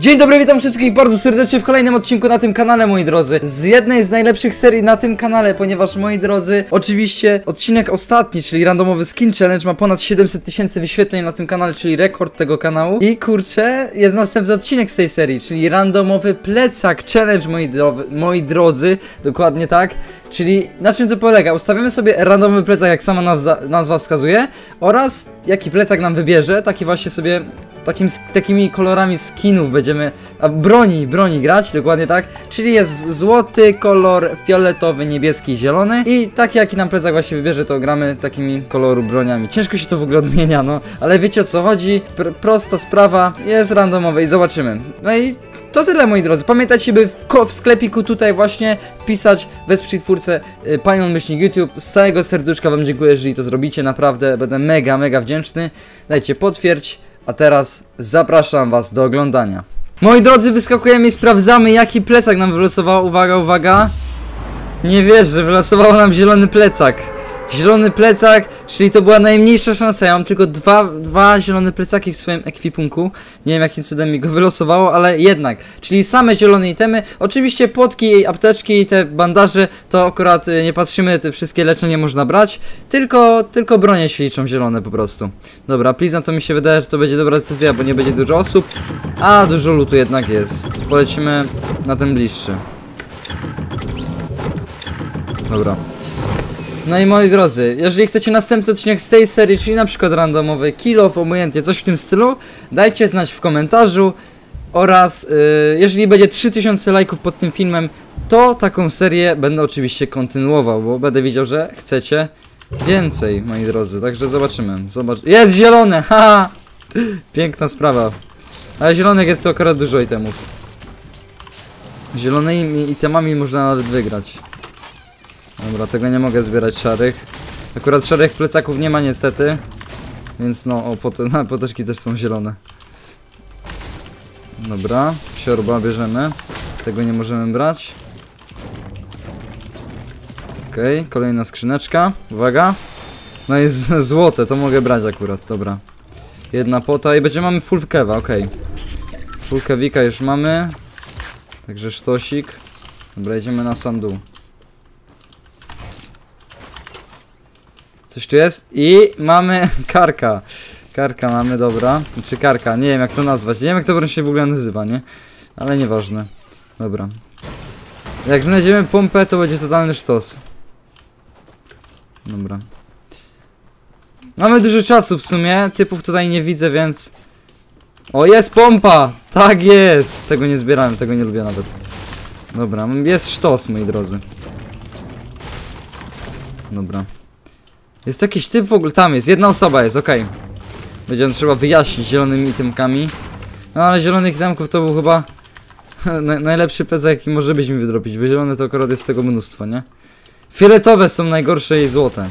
Dzień dobry, witam wszystkich bardzo serdecznie w kolejnym odcinku na tym kanale, moi drodzy. Z jednej z najlepszych serii na tym kanale, ponieważ, moi drodzy, oczywiście odcinek ostatni, czyli randomowy skin challenge ma ponad 700 tysięcy wyświetleń na tym kanale, czyli rekord tego kanału. I kurczę, jest następny odcinek z tej serii, czyli randomowy plecak challenge, moi, dro moi drodzy. Dokładnie tak. Czyli na czym to polega? Ustawiamy sobie randomowy plecak, jak sama nazwa wskazuje, oraz jaki plecak nam wybierze, taki właśnie sobie takim, takimi kolorami skinów będziemy, a broni, broni grać, dokładnie tak, czyli jest złoty, kolor fioletowy, niebieski, zielony i taki jaki nam plecak właśnie wybierze, to gramy takimi koloru broniami. Ciężko się to w ogóle odmienia, no, ale wiecie o co chodzi, Pr prosta sprawa, jest randomowe i zobaczymy. No i to tyle moi drodzy. Pamiętajcie, by w, w sklepiku tutaj właśnie wpisać wesprzyj twórcę y, panią myślnik YouTube. Z całego serduszka wam dziękuję, jeżeli to zrobicie. Naprawdę będę mega, mega wdzięczny. Dajcie potwierdź. A teraz zapraszam was do oglądania. Moi drodzy, wyskakujemy i sprawdzamy jaki plecak nam wylosował. Uwaga, uwaga. Nie wierzę, wylosowało nam zielony plecak. Zielony plecak, czyli to była najmniejsza szansa. Ja mam tylko dwa, dwa zielone plecaki w swoim ekwipunku. Nie wiem jakim cudem mi go wylosowało, ale jednak. Czyli same zielone itemy. Oczywiście płotki, apteczki i te bandaże to akurat y, nie patrzymy, te wszystkie leczenie można brać. Tylko, tylko bronie się liczą zielone po prostu. Dobra, Plizna to mi się wydaje, że to będzie dobra decyzja, bo nie będzie dużo osób. A dużo lutu jednak jest. Polecimy na ten bliższy. Dobra. No i moi drodzy, jeżeli chcecie następny odcinek z tej serii, czyli na przykład randomowy, kill off, obojętnie, coś w tym stylu, dajcie znać w komentarzu oraz yy, jeżeli będzie 3000 lajków pod tym filmem, to taką serię będę oczywiście kontynuował, bo będę widział, że chcecie więcej, moi drodzy, także zobaczymy. Zobacz... Jest zielone, haha! Piękna sprawa. Ale zielonych jest tu akurat dużo itemów. Zielonymi itemami można nawet wygrać. Dobra, tego nie mogę zbierać szarych. Akurat szarych plecaków nie ma niestety. Więc no, o, pot na, poteczki też są zielone. Dobra, siorba bierzemy. Tego nie możemy brać. Okej, kolejna skrzyneczka. Uwaga. No jest złote, to mogę brać akurat, dobra. Jedna pota i będzie mamy full kewa, okej. Full kewika już mamy. Także sztosik. Dobra, idziemy na sam dół. Coś tu jest i mamy karka. Karka mamy, dobra. Czy karka, nie wiem jak to nazwać. Nie wiem jak to wręcz się w ogóle nazywa, nie? Ale nieważne. Dobra. Jak znajdziemy pompę, to będzie totalny sztos. Dobra. Mamy dużo czasu w sumie. Typów tutaj nie widzę, więc... O, jest pompa! Tak jest! Tego nie zbierałem, tego nie lubię nawet. Dobra, jest sztos, moi drodzy. Dobra. Jest jakiś typ w ogóle, tam jest, jedna osoba jest, okej. On trzeba wyjaśnić zielonymi itemkami. No ale zielonych itemków to był chyba na, najlepszy pezek jaki może być mi wydropić, bo zielone to akurat jest tego mnóstwo, nie? Fioletowe są najgorsze i złote.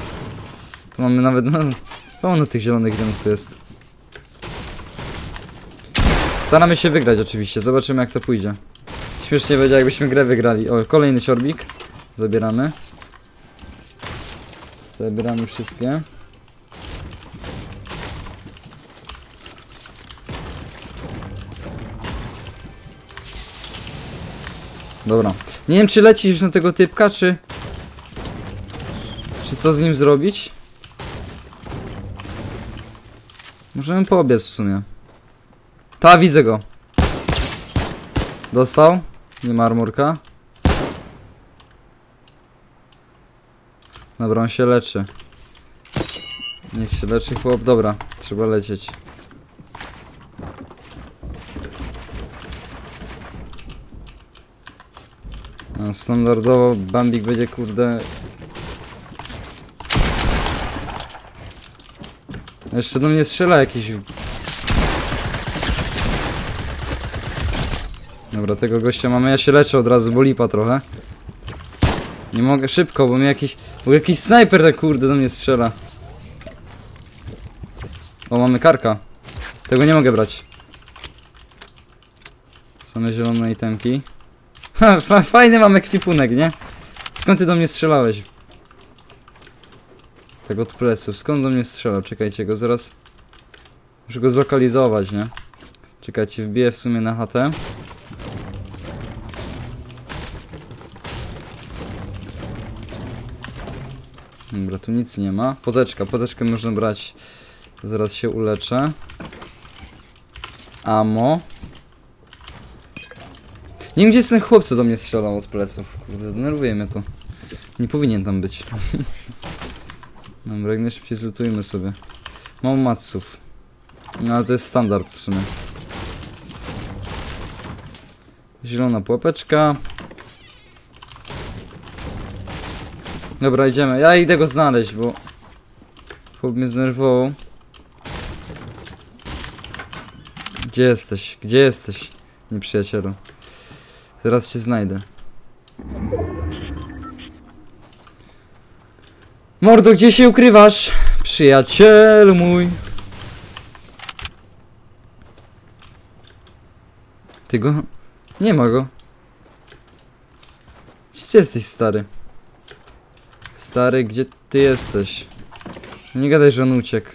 Tu mamy nawet, no, pełno tych zielonych itemów tu jest. Staramy się wygrać oczywiście, zobaczymy jak to pójdzie. Śmiesznie będzie jakbyśmy grę wygrali. O, kolejny siorbik. Zabieramy. Zabieramy wszystkie. Dobra. Nie wiem czy lecisz na tego typka, czy... Czy co z nim zrobić? Możemy poobiec w sumie. Ta, widzę go. Dostał. Nie ma armurka. Dobra, on się leczy. Niech się leczy chłop. Dobra, trzeba lecieć. No, standardowo Bambik będzie kurde... Jeszcze do mnie strzela jakiś... Dobra, tego gościa mamy. Ja się leczę od razu, bo lipa trochę. Nie mogę szybko, bo mnie jakiś... Bo jakiś snajper tak kurde do mnie strzela. O, mamy karka. Tego nie mogę brać. Same zielone itemki. Ha, fa fajny mam ekwipunek, nie? Skąd ty do mnie strzelałeś? Tego od pleców. Skąd do mnie strzelał? Czekajcie go, zaraz... Muszę go zlokalizować, nie? Czekajcie, wbiję w sumie na chatę. Dobra, tu nic nie ma. Poteczka, poteczkę można brać. Zaraz się uleczę. Amo. Nie wiem, gdzie jest ten chłop, co do mnie strzelał od pleców. Kurde, denerwuje mnie to. Nie powinien tam być. Dobra, jak najszybciej zlutujmy sobie. Mam matsów. No ale to jest standard w sumie. Zielona pułapeczka. Dobra, idziemy. Ja idę go znaleźć, bo... Chłop mnie zdenerwował. Gdzie jesteś? Gdzie jesteś, nieprzyjacielu? Zaraz cię znajdę. Mordo, gdzie się ukrywasz? Przyjacielu mój. Ty go? Nie ma go. Gdzie ty jesteś, stary? Stary, gdzie ty jesteś? Nie gadaj, że on uciekł.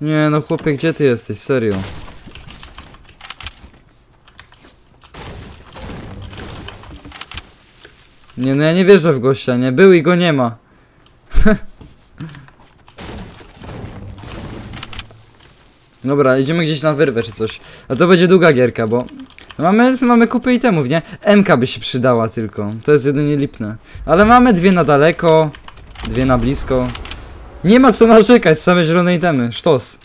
Nie no chłopie, gdzie ty jesteś? Serio. Nie no ja nie wierzę w gościa, nie? Był i go nie ma. Dobra, idziemy gdzieś na wyrwę czy coś. A to będzie długa gierka, bo mamy, mamy kupę itemów, nie? MK by się przydała tylko. To jest jedynie lipne. Ale mamy dwie na daleko, dwie na blisko. Nie ma co narzekać, same zielone itemy. Sztos.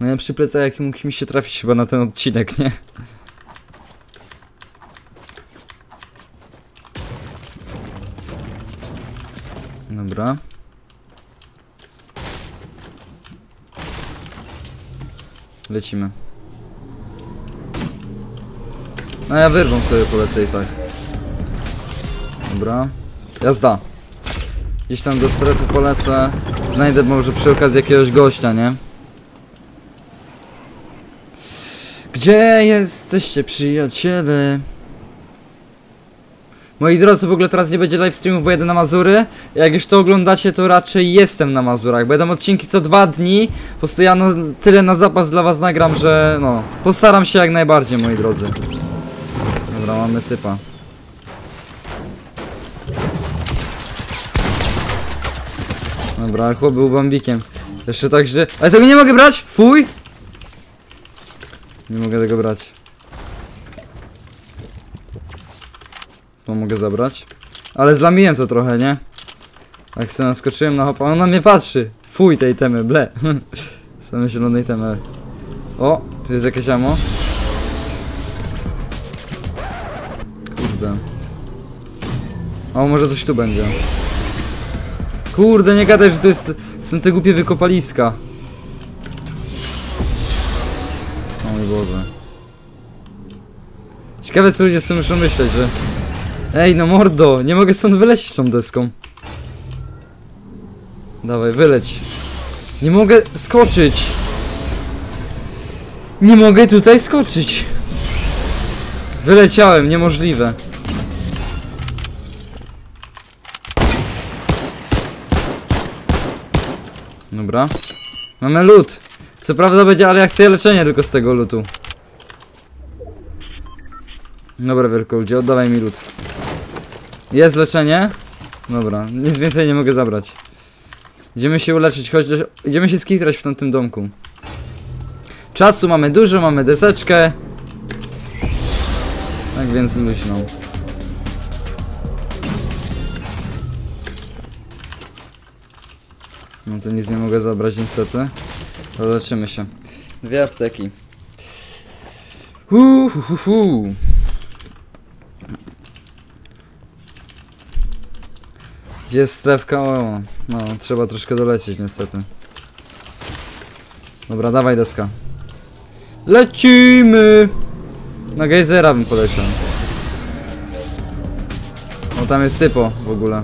Najlepszy plecak jaki mógł mi się trafić chyba na ten odcinek, nie? Dobra. Lecimy. No ja wyrwą sobie polecę i tak. Dobra. Jazda. Gdzieś tam do strefy polecę. Znajdę może przy okazji jakiegoś gościa, nie? Gdzie jesteście przyjaciele? Moi drodzy, w ogóle teraz nie będzie live streamów, bo jedę na Mazury. Jak już to oglądacie, to raczej jestem na Mazurach. Będą odcinki co dwa dni. Po prostu ja na, tyle na zapas dla was nagram, że no, postaram się jak najbardziej, moi drodzy. Dobra, mamy typa. Dobra, chłop był bambikiem. Jeszcze tak źle. Ale tego nie mogę brać! Fuj! Nie mogę tego brać. To mogę zabrać. Ale zlamiłem to trochę, nie? Jak sobie naskoczyłem na hopa, on na mnie patrzy. Fuj tej temy, ble. Same zielonej temy. O, tu jest jakieś amo. O, może coś tu będzie. Kurde, nie gadaj, że to jest, są te głupie wykopaliska. O mój Boże. Ciekawe co ludzie sobie muszą myśleć, że... Ej, no mordo, nie mogę stąd wylecieć tą deską. Dawaj, wyleć. Nie mogę skoczyć. Nie mogę tutaj skoczyć. Wyleciałem, niemożliwe. Dobra. Mamy lód. Co prawda będzie reakcja leczenia tylko z tego lutu. Dobra, wielkoldzie, oddawaj mi lód. Jest leczenie? Dobra, nic więcej nie mogę zabrać. Idziemy się uleczyć, do- idziemy się skitrać w tamtym domku. Czasu mamy dużo, mamy deseczkę. Tak więc luźno. No to nic nie mogę zabrać niestety. Ale leczymy się. Dwie apteki. Hu, hu, hu, hu. Gdzie jest strefka? O, no, trzeba troszkę dolecieć niestety. Dobra, dawaj deska. Lecimy! Na gejzera bym poleciał. O, tam jest typo w ogóle.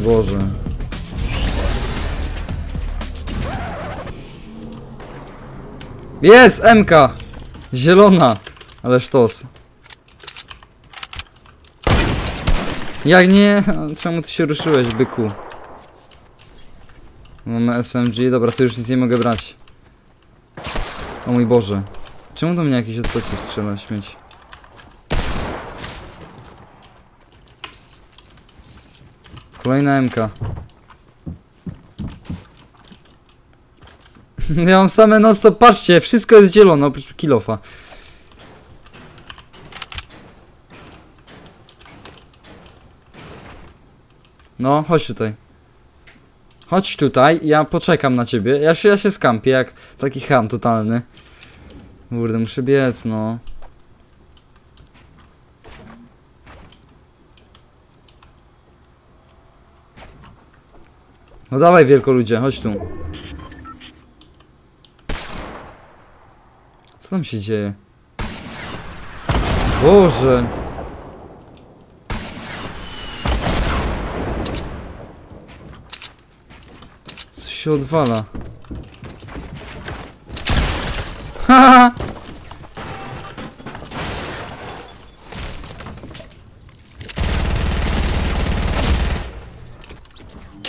Boże. Jest! MK! Zielona! Ale sztos. Jak nie? Czemu ty się ruszyłeś, byku? Mamy SMG, dobra, to już nic nie mogę brać. O mój Boże. Czemu do mnie jakiś od pleców strzela śmieć? Kolejna MK. Ja mam same non stop, patrzcie, wszystko jest zielone oprócz kilofa. No, chodź tutaj. Chodź tutaj, ja poczekam na ciebie. Ja się, ja się skampię jak taki ham totalny. Kurde, muszę biec, no. No dawaj wielkoludzie, chodź tu. Co tam się dzieje? Boże. Co się odwala? Haha!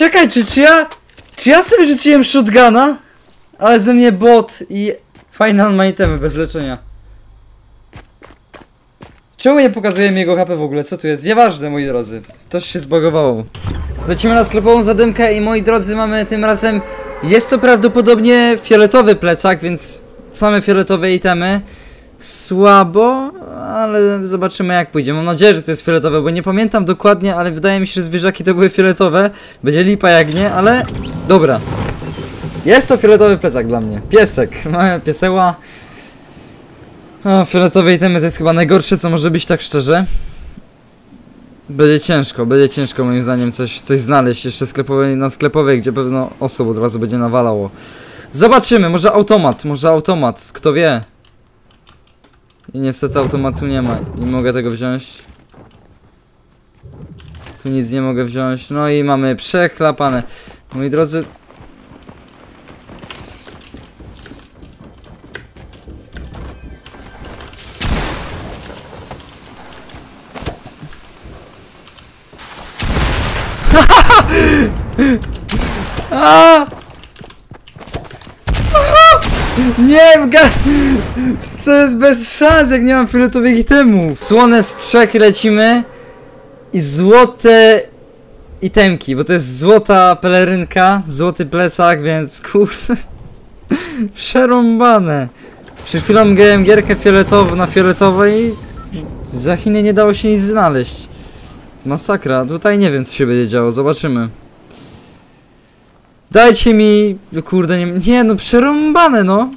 Czekaj, czy, ja... Czy ja sobie rzuciłem shotguna? Ale ze mnie bot i... Final ma itemy bez leczenia. Czemu nie pokazuje mi jego HP w ogóle? Co tu jest? Nieważne, moi drodzy. Toż się zbagowało. Lecimy na sklepową zadymkę i moi drodzy mamy tym razem... Jest to prawdopodobnie fioletowy plecak, więc same fioletowe itemy. Słabo, ale zobaczymy jak pójdzie. Mam nadzieję, że to jest fioletowe, bo nie pamiętam dokładnie, ale wydaje mi się, że zwierzaki to były fioletowe. Będzie lipa jak nie, ale dobra. Jest to fioletowy plecak dla mnie. Piesek. Małe pieseła. O, fioletowe itemy to jest chyba najgorsze, co może być, tak szczerze. Będzie ciężko, będzie ciężko moim zdaniem coś, coś znaleźć jeszcze sklepowej, na sklepowej, gdzie pewno osób od razu będzie nawalało. Zobaczymy, może automat, może automat, kto wie. I niestety automatu nie ma, nie mogę tego wziąć. Tu nic nie mogę wziąć, no i mamy przeklapane. Moi drodzy, A! Nie, ga... To jest bez szans, jak nie mam fioletowych itemów. Słone z trzech lecimy i złote itemki, bo to jest złota pelerynka, złoty plecak, więc kurde... Przerąbane. Przed chwilą grałem gierkę fioletową na fioletowej za Chiny nie dało się nic znaleźć. Masakra, tutaj nie wiem co się będzie działo, zobaczymy. Dajcie mi... Kurde, nie, nie no, przerąbane no.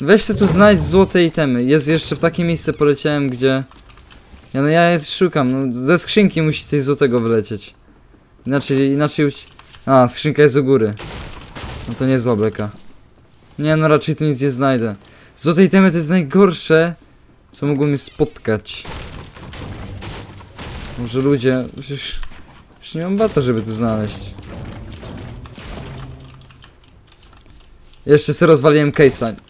Weź tu znaleźć złote itemy. Jest jeszcze w takie miejsce poleciałem, gdzie... Ja no ja jest szukam, no, ze skrzynki musi coś złotego wylecieć. Inaczej, inaczej już... A, skrzynka jest u góry. No to nie zła beka. Nie no, raczej tu nic nie znajdę. Złote itemy to jest najgorsze, co mogło mnie spotkać. Może ludzie, przecież... Już nie mam bata, żeby tu znaleźć. Jeszcze sobie rozwaliłem case'a.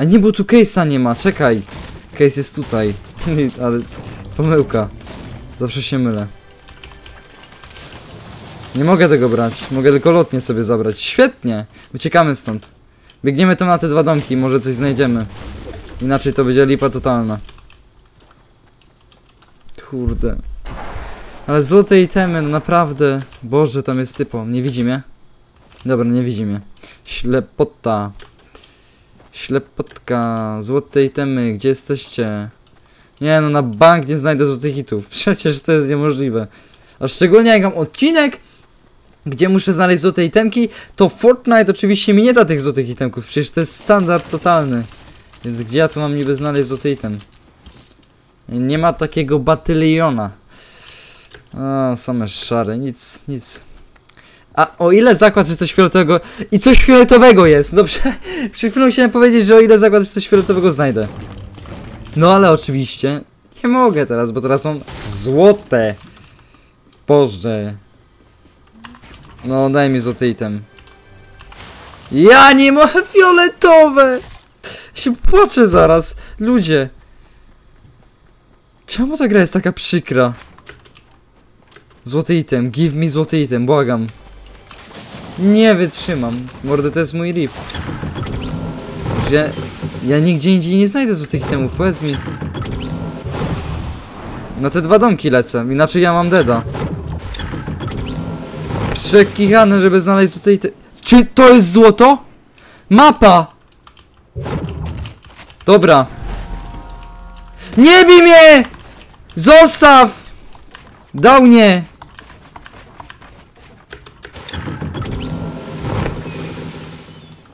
A nie, bo tu case'a nie ma, czekaj. Case jest tutaj. Ale pomyłka. Zawsze się mylę. Nie mogę tego brać. Mogę tylko lotnie sobie zabrać. Świetnie. Uciekamy stąd. Biegniemy tam na te dwa domki. Może coś znajdziemy. Inaczej to będzie lipa totalna. Kurde. Ale złote itemy, no naprawdę. Boże, tam jest typo. Nie widzi mnie? Dobra, nie widzi mnie. Ślepota. Ślepotka. Złote itemy, gdzie jesteście? Nie no, na bank nie znajdę złotych hitów. Przecież to jest niemożliwe. A szczególnie jak mam odcinek, gdzie muszę znaleźć złote itemki, to Fortnite oczywiście mi nie da tych złotych itemków. Przecież to jest standard totalny. Więc gdzie ja tu mam niby znaleźć złoty item? Nie ma takiego batyliona. A, same szare, nic, nic. A o ile zakład, że coś fioletowego... I coś fioletowego jest! Dobrze, przed chwilą chciałem powiedzieć, że o ile zakład, że coś fioletowego znajdę. No ale oczywiście nie mogę teraz, bo teraz są złote. Boże. No, daj mi złoty item. Ja nie mam fioletowe! Się płaczę zaraz. Ludzie. Czemu ta gra jest taka przykra? Złoty item, give me złoty item, błagam. Nie wytrzymam. Mordy, to jest mój rip. Ja, ja nigdzie indziej nie znajdę złotych itemów, powiedz mi. Na te dwa domki lecę, inaczej ja mam deda. Przekichane, żeby znaleźć złote itemy. Czy to jest złoto? Mapa! Dobra. Nie bij mnie! Zostaw! Dał nie!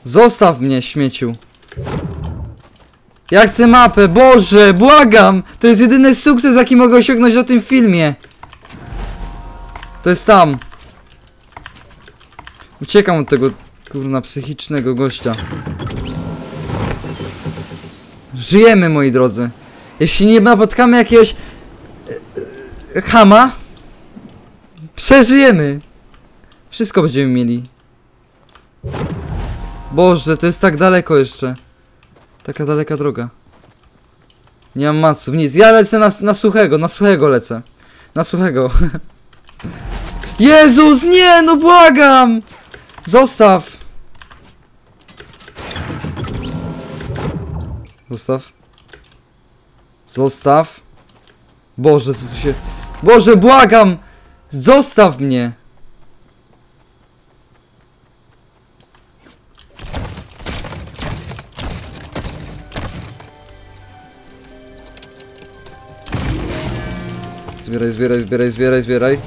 Zostaw mnie, śmieciu. Ja chcę mapę, Boże, błagam! To jest jedyny sukces, jaki mogę osiągnąć na tym filmie. To jest tam. Uciekam od tego, kurna, psychicznego gościa. Żyjemy, moi drodzy. Jeśli nie napotkamy jakiegoś... e, e, Hama... Przeżyjemy. Wszystko będziemy mieli. Boże, to jest tak daleko jeszcze. Taka daleka droga. Nie mam masów, nic. Ja lecę na, na suchego, na suchego lecę. Na suchego. Jezus, nie, no błagam! Zostaw! Zostaw. Zostaw. Boże, co tu się... Boże, błagam! Zostaw mnie! Zbieraj, zbieraj, zbieraj, zbieraj, zbieraj.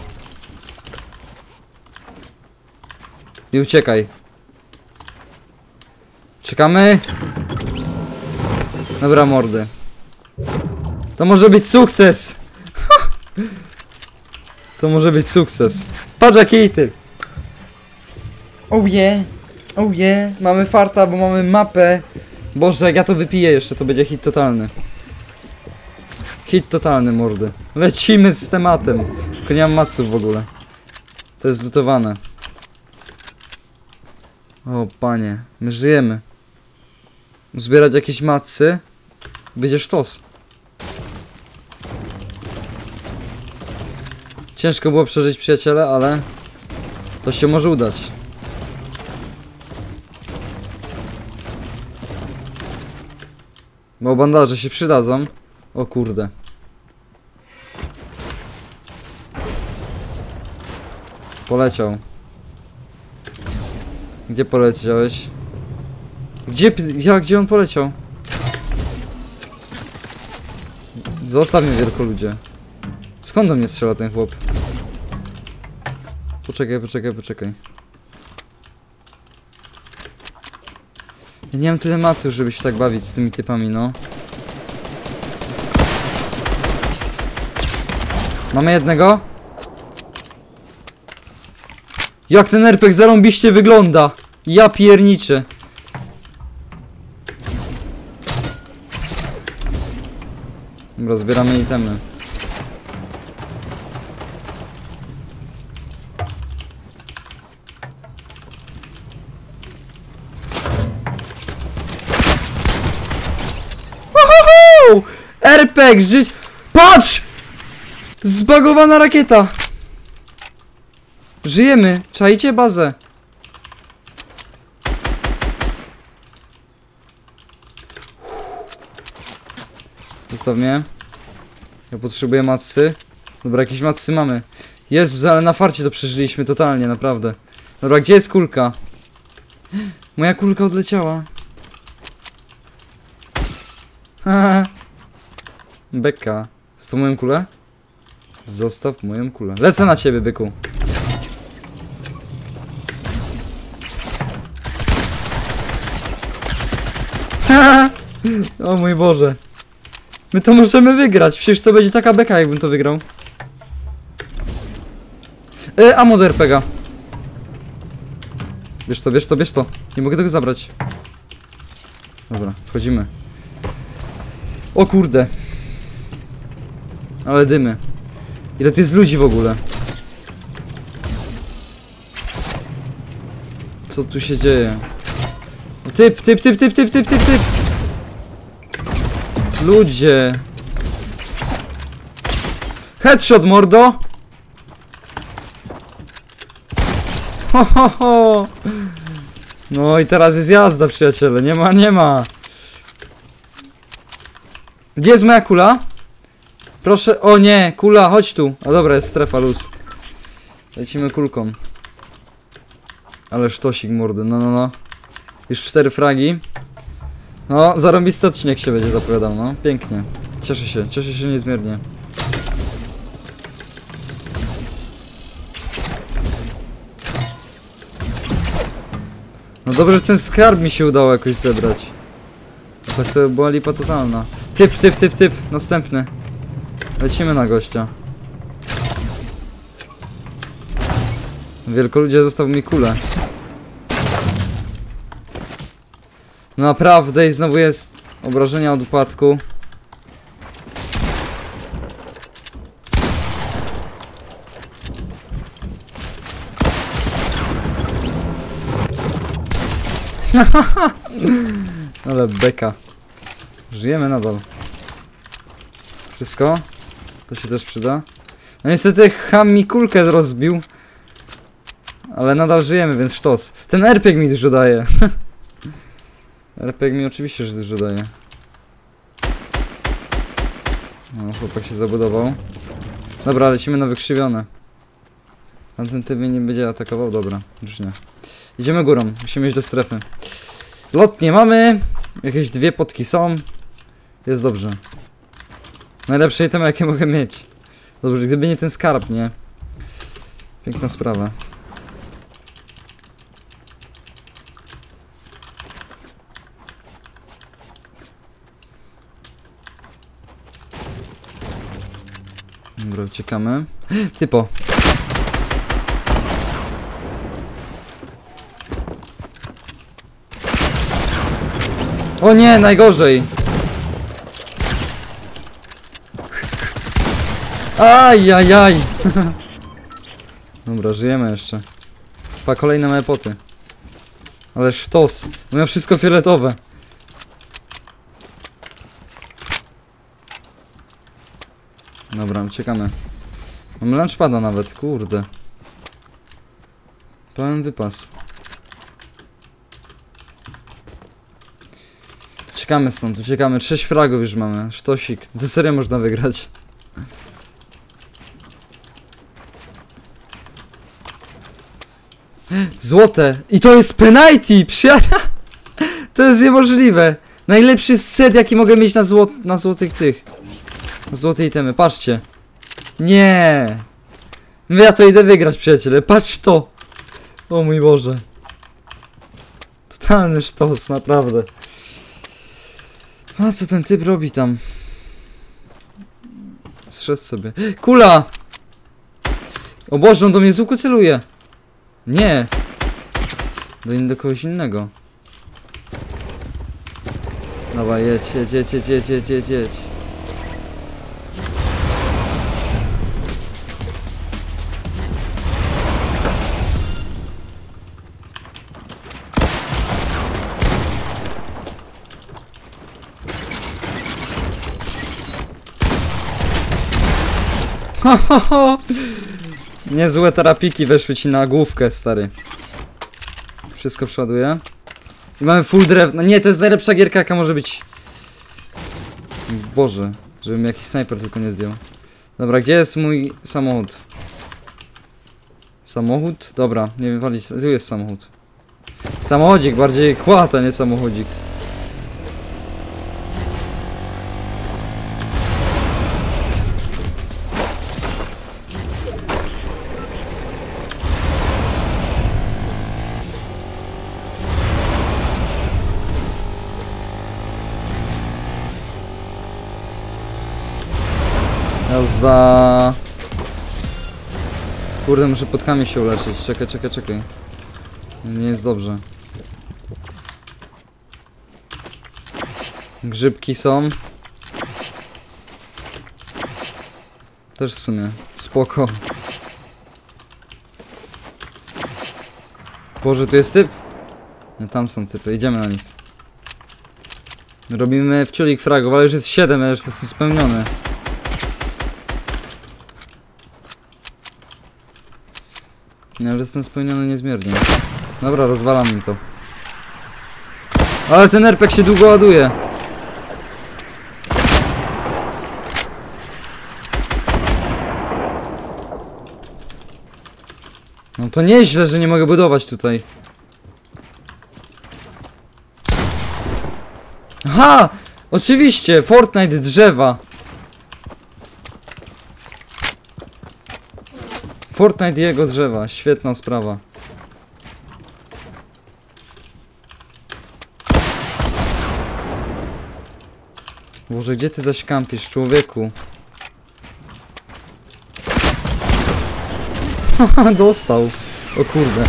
Uciekaj. Czekamy. Dobra, mordy. To może być sukces! to może być sukces. Patrz jaki ty! Oh yeah! Oh yeah! Mamy farta, bo mamy mapę. Boże, jak ja to wypiję jeszcze, to będzie hit totalny. Hit totalny, mordy. Lecimy z tematem. Tylko nie mam maców w ogóle. To jest lutowane. O panie, my żyjemy. Zbierać jakieś macy. Będzie sztos. Ciężko było przeżyć przyjaciele, ale to się może udać. Bo bandaże się przydadzą. O kurde. Poleciał. Gdzie poleciałeś? Gdzie, ja, gdzie on poleciał? Zostaw mnie wielko ludzie. Skąd do mnie strzela ten chłop? Poczekaj, poczekaj, poczekaj. Ja nie mam tyle maców, żeby się tak bawić z tymi typami, no. Mamy jednego? Jak ten RPG zarąbiście wygląda! Ja pierniczę. Dobra, zbieramy itemy. RPG, żyć... Patrz! Zbagowana rakieta! Żyjemy! Czajcie bazę! Zostaw mnie. Ja potrzebuję matsy. Dobra, jakieś matsy mamy. Jezus, ale na farcie to przeżyliśmy totalnie, naprawdę. Dobra, gdzie jest kulka? Moja kulka odleciała. Beka. Z tą moją kulę? Zostaw moją kulę. Lecę na ciebie, byku. O mój Boże. My to możemy wygrać. Przecież to będzie taka beka, jakbym to wygrał. E, amo do RPGa. Bierz to, bierz to, bierz to. Nie mogę tego zabrać. Dobra, wchodzimy. O kurde. Ale dymy. Ile tu jest ludzi w ogóle? Co tu się dzieje? Typ, typ, typ, typ, typ, typ, typ, typ. Ludzie. Headshot, mordo! Ho, ho, ho. No i teraz jest jazda, przyjaciele. Nie ma, nie ma. Gdzie jest moja kula? Proszę, o nie, kula, chodź tu. A dobra, jest strefa luz. Lecimy kulką. Ale sztosik mordy, no no no. Już cztery fragi. No, zarąbisty odcinek się będzie zapowiadał, no. Pięknie. Cieszę się, cieszę się niezmiernie. No dobrze, że ten skarb mi się udało jakoś zebrać. Tak to była lipa totalna. Typ, typ, typ, typ. Następny. Lecimy na gościa. Wielkoludzie został mi kulę. No Naprawdę i znowu jest obrażenia od upadku. Ale beka. Żyjemy nadal. Wszystko? To się też przyda. No niestety ham mi kulkę rozbił. Ale nadal żyjemy, więc sztos. Ten RPG mi dużo daje. RPG mi oczywiście, że dużo daje. Chłopak się zabudował. Dobra, lecimy na wykrzywione. Tamten typ mnie nie będzie atakował? Dobra, już nie. Idziemy górą, musimy iść do strefy. Lot nie mamy. Jakieś dwie potki są. Jest dobrze. Najlepsze itemy jakie mogę mieć. Dobrze, gdyby nie ten skarb, nie? Piękna sprawa. Dobra, uciekamy. Typo. O nie, najgorzej. Ajajaj. Dobra, żyjemy jeszcze. Pa, kolejne małe poty. Ale sztos. Miał wszystko fioletowe. Dobra, uciekamy. Mam lunchpada nawet, kurde. Pełen wypas. Uciekamy stąd, uciekamy. 6 fragów już mamy. Sztosik. To serio można wygrać. Złote! I to jest penalty! Przyjada! To jest niemożliwe! Najlepszy set jaki mogę mieć na, na złotych tych. Złote itemy, patrzcie. Nie! No Ja to idę wygrać, przyjaciele. Patrz to! O mój Boże. Totalny sztos, naprawdę. A co ten typ robi tam? Strzec sobie. Kula! O Boże, on do mnie z łuku celuje. Nie. Do, do kogoś innego. Dawaj, jedź, jedź, jedź, jedź, jedź, jedź, jedź, Ho. Niezłe terapiki weszły ci na główkę, stary. Wszystko przeładuje. Mamy full drewno. Nie, to jest najlepsza gierka, jaka może być. Boże, żebym jakiś snajper tylko nie zdjął. Dobra, gdzie jest mój samochód? Samochód? Dobra, nie wiem, walić. Tu jest samochód. Samochodzik, bardziej kład, a nie samochodzik. Jazda. Kurde, muszę podkami się uleczyć. Czekaj, czekaj, czekaj. Nie jest dobrze. Grzybki są. Też w sumie. Spoko. Boże, tu jest typ? Nie, tam są typy. Idziemy na nich. Robimy wczulik fragów, ale już jest 7, ja już jestem spełniony. No, ale jestem spełniony niezmiernie. Dobra, rozwalam mi to. Ale ten RPG się długo ładuje. No to nieźle, że nie mogę budować tutaj. Aha! Oczywiście! Fortnite drzewa! Fortnite i jego drzewa. Świetna sprawa. Boże, gdzie ty zaś kampisz, człowieku? Dostał. O kurde.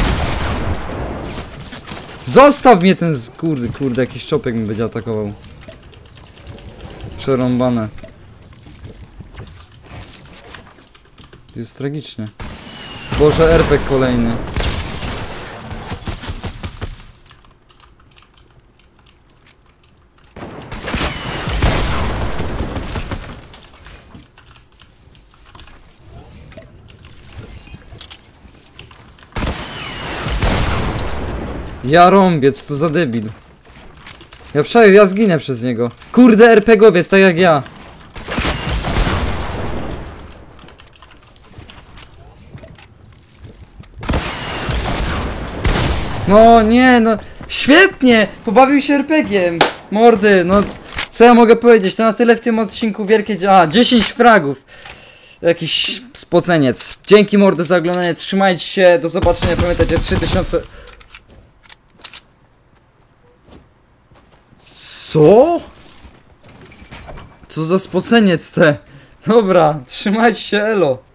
Zostaw mnie ten z... Kurde, kurde, jakiś czopek mi będzie atakował. Przerąbane. Jest tragicznie. Boże, RPG kolejny. Ja rąbiec, to za debil. Ja przeję, ja zginę przez niego. Kurde, RPGowiec, tak jak ja. No nie, no świetnie! Pobawił się RPG-iem. Mordy, no co ja mogę powiedzieć? To na tyle w tym odcinku wielkie. A, 10 fragów. Jakiś spoceniec. Dzięki mordy za oglądanie, trzymajcie się, do zobaczenia, pamiętajcie 3000... Co? Co za spoceniec te? Dobra, trzymajcie się, elo.